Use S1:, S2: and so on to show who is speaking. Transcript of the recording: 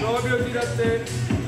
S1: No, I'll be able that then.